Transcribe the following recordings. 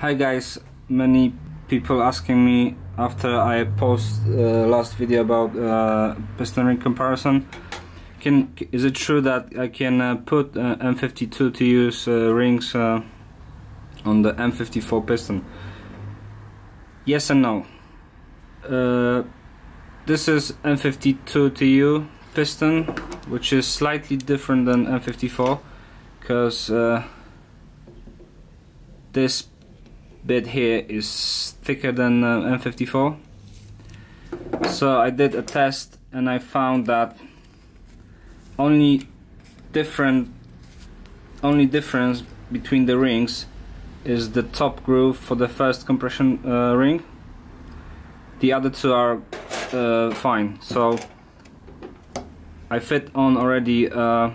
Hi guys, many people asking me after I post uh, last video about uh, piston ring comparison. Can is it true that I can uh, put uh, M52 TUs uh, rings uh, on the M54 piston? Yes and no. This is M52 TU piston, which is slightly different than M54, because this bit here is thicker than uh, M54 so I did a test and I found that only different only difference between the rings is the top groove for the first compression uh, ring. The other two are uh, fine. So I fit on already uh,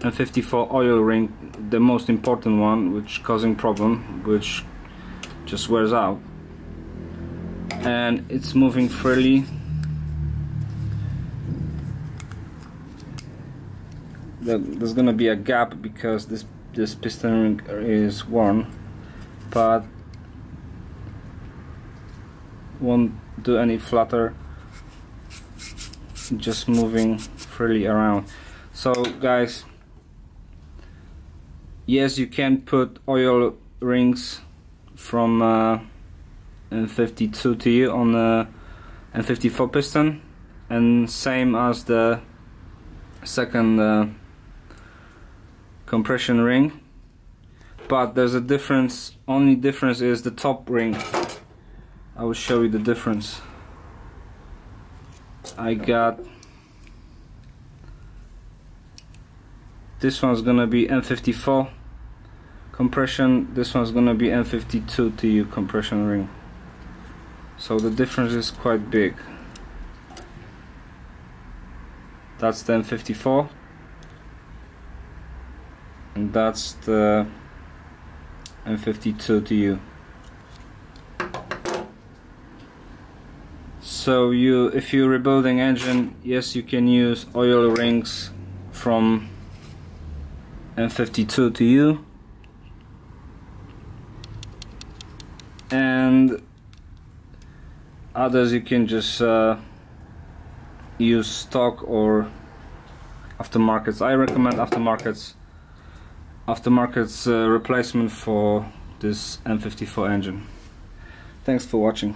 M54 oil ring the most important one which causing problem which just wears out. And it's moving freely. There's gonna be a gap because this this piston ring is worn but won't do any flutter. Just moving freely around. So guys yes you can put oil rings from uh, M52 TU on the M54 piston and same as the second uh, compression ring. But there's a difference only difference is the top ring. I will show you the difference. I got this one's gonna be M54 compression this one's gonna be M52 TU compression ring. So the difference is quite big. That's the M54 and that's the M52 TU so you if you're rebuilding engine yes you can use oil rings from M52 TU and others you can just uh, use stock or aftermarkets. I recommend aftermarkets. Aftermarkets uh, replacement for this M54 engine. Thanks for watching